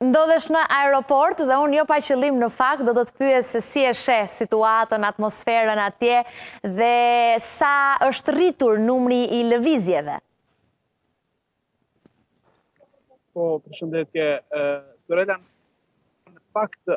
ndodhesh në aeroport dhe unë jo pa qëllim në fakt do të të pyes se si e sheh situatën, atmosferën atje dhe sa është rritur numri i lëvizjeve. Po, përshëndetje, Sorela, në fakt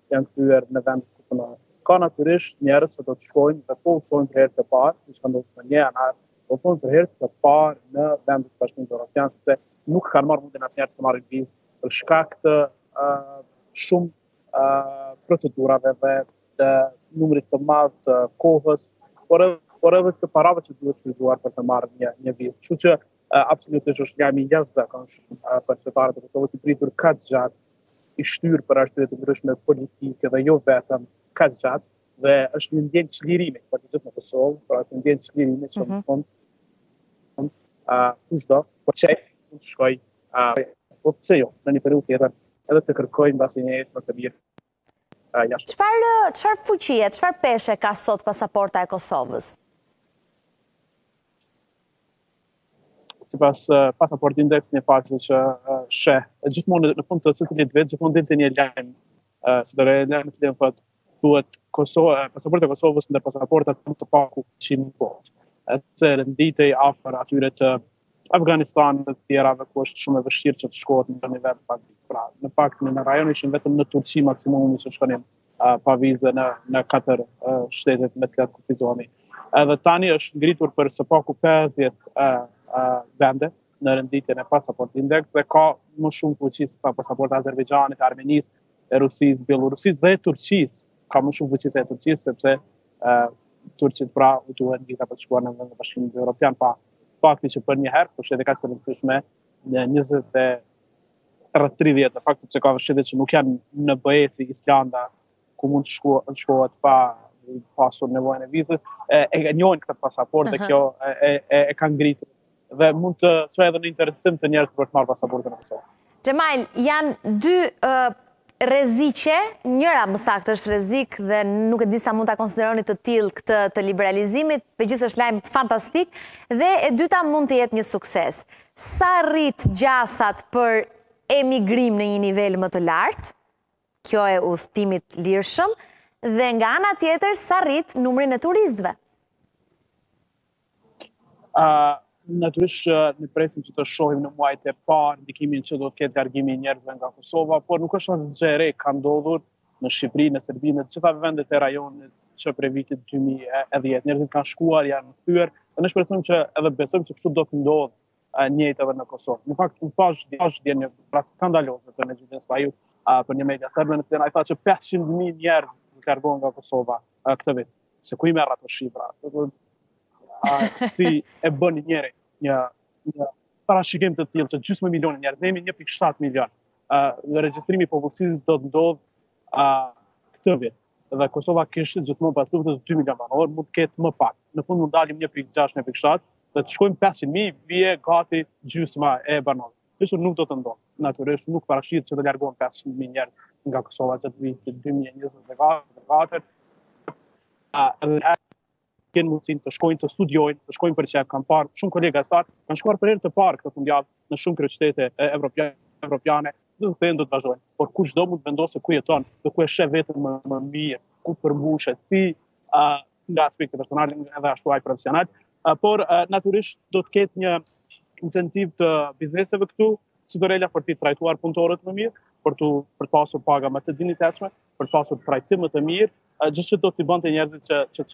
janë kthyer në vendet ku punojnë. Ka natyrisht njerëz që do të shkojnë dhe po udhëtojnë për herë të parë, siç ka ndodhur më një janar, po udhëtojnë për herë të parë në vendet e Bashkimit Evropian, sepse nuk kanë marrë mundin asnjëherë të marrin vizë për shkak të uh, shumë uh, procedurave dhe të numrit të madh të kohës, por edhe por edhe të parave që duhet shfrytzuar për të marrë një një vizë. Kështu që Absolutisht është lajm i jashtëzakonshëm për qytetarët e Kosovës i pritur kaq gjatë, i shtyrë për arsye të ndryshme politike dhe jo vetëm kaq gjatë, dhe është një ndjenjë çlirimi për të gjithë në Kosovë, pra është një ndjenjë çlirimi që më në fund, kushdo mund të shkojë, pse jo, në një periudhë tjetër, edhe të kërkojnë ndoshta një jetë më të mirë, Çfarë fuqie, çfarë peshe ka sot pasaporta e Kosovës? Sipas Passport Index një faqe që shë, gjithmonë në fund të secilit vit, gjithmonë dhe të një lajmë, si të rejë lajmë të lejmë fëtë, duhet pasaporta e Kosovës në pasaportat të paku që në botë. Se rënditej afër atyre të Afganistanit dhe të tjerave ku është shumë e vështirë që të shkohet në një vend pa vizë. Pra, në fakt në rajon ishim vetëm në Turqi maksimumi që shkonim uh, pa vizë dhe në në katër uh, shtetet me të cilat kufizohemi. Edhe tani është ngritur për së paku 50 uh, uh, vende në renditjen e Passport Index dhe ka më shumë fuqi se pa pasaporta e Azerbajxhanit, e Armenisë, e Rusisë, Bielorusisë dhe Turqisë. Ka më shumë fuqi se e Turqisë sepse uh, turqit pra u duhen viza për të shkuar në vendet e Bashkimit Evropian pa po Fakti që për një herë për shtete kaq të rëndësishme në 20 e rreth 30 shtete, në fakt sepse ka edhe shtete që nuk janë në BE si Islanda, ku mund të shkohet të shkohet pa pasur nevojën e vizës, e, e njohin këtë pasaportë uh -huh. dhe kjo e, e, e ka ngritur dhe mund të çojë edhe në interesim të njerëzve për të marrë pasaportën e Kosovës. Xhemajl, janë dy rreziqe, njëra më saktë është rrezik dhe nuk e di sa mund ta konsideroni të tillë këtë të liberalizimit, megjithëse është lajm fantastik, dhe e dyta mund të jetë një sukses. Sa rrit gjasat për emigrim në një nivel më të lartë? Kjo e udhëtimit lirshëm dhe nga ana tjetër sa rrit numrin e turistëve. Uh, natyrisht ne presim që të shohim në muajt e parë ndikimin që do të ketë largimi i njerëzve nga Kosova, por nuk është asgjë e re ka ndodhur në Shqipëri, në Serbi, në të gjitha vendet e rajonit që prej vitit 2010. Njerëzit kanë shkuar, janë kthyer, dhe ne shpresojmë që edhe besojmë se kështu do të ndodhë njëjtë edhe në Kosovë. Në fakt, unë pashë dje një deklaratë skandaloze të me gjithë njësë paju për një media serbe në të cilën ai tha që 500.000 njerëz do largohen nga Kosova këtë vit, se ku i merr ato shifra, si e bën njeri një, një parashikim të tillë që gjysmë milioni njerëz, ne jemi 1.7 milion, ë regjistrimi i popullsisë do të ndodhë këtë vit. dhe Kosova kish gjithmonë pas luftës 2 milionë banorë, mund të ketë më pak. Në fund mund dalim 1.6, 1.7, dhe të shkojmë 500.000, i bie gati gjysma e banorëve. Kjo nuk do të ndodhë. Natyrisht nuk parashihet që të largohen 500.000 njerëz nga Kosova në vitin 2024. A, kenë mundësinë të shkojnë të studiojnë, të shkojnë për qejf, kam parë shumë kolegë saktë, kanë shkuar për herë të parë këtë fundjavë në shumë kryeqytete evropiane, evropiane, do të thotë do të vazhdojnë, por kushdo mund të vendosë ku jeton, do ku e sheh veten më, më mirë, ku përmbushet si a, nga aspekti personal edhe ashtu ai profesional, a, por a, natyrisht do të ketë një incentiv të bizneseve këtu, siç tha Rela për t'i trajtuar punëtorët më mirë, për të për të pasur paga më të dinjitetshme, për të pasur trajtim më të mirë, gjë që do t'i bënte njerëzit që që të